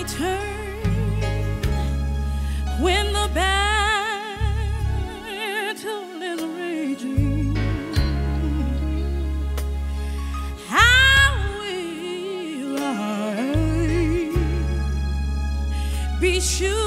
my turn when the battle is raging. How will I be sure?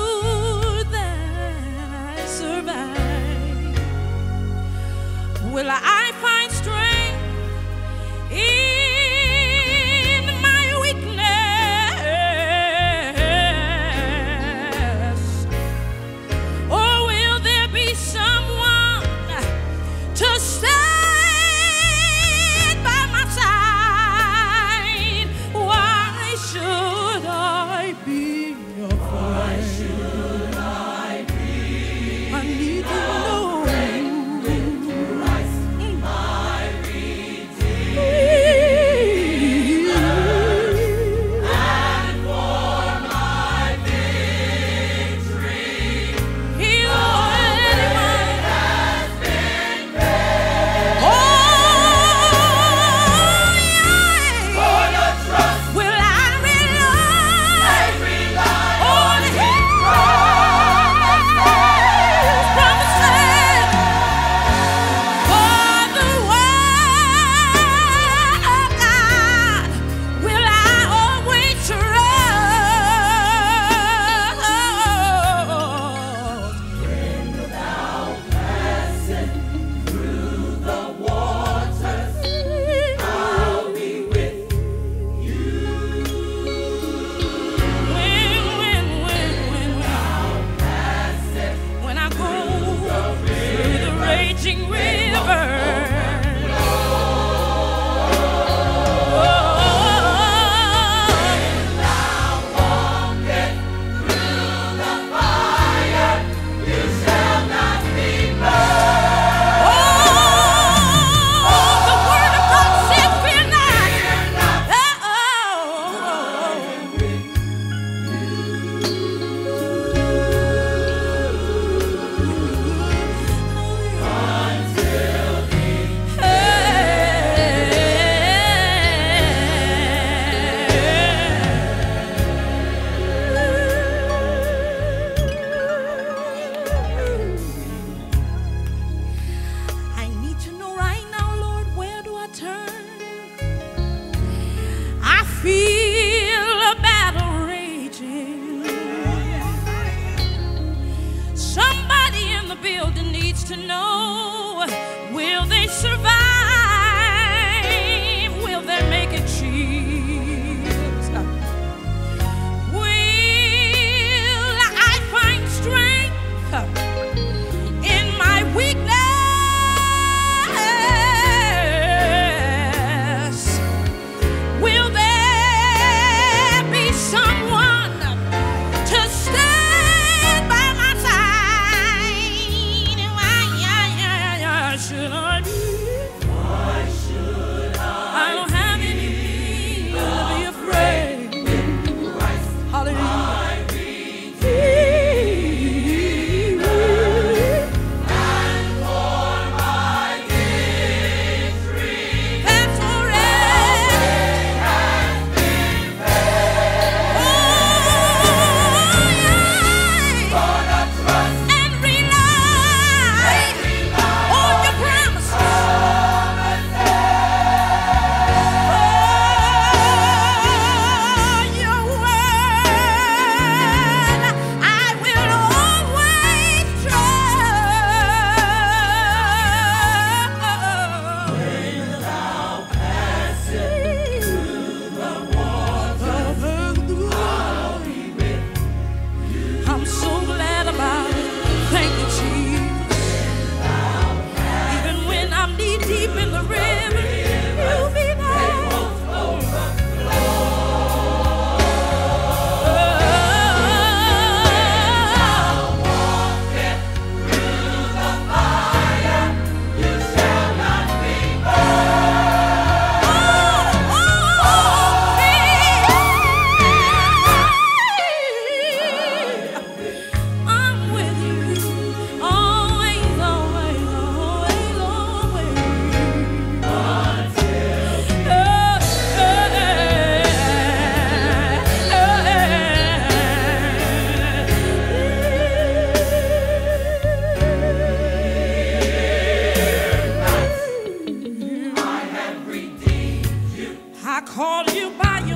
the building needs to know will they survive? I called you by your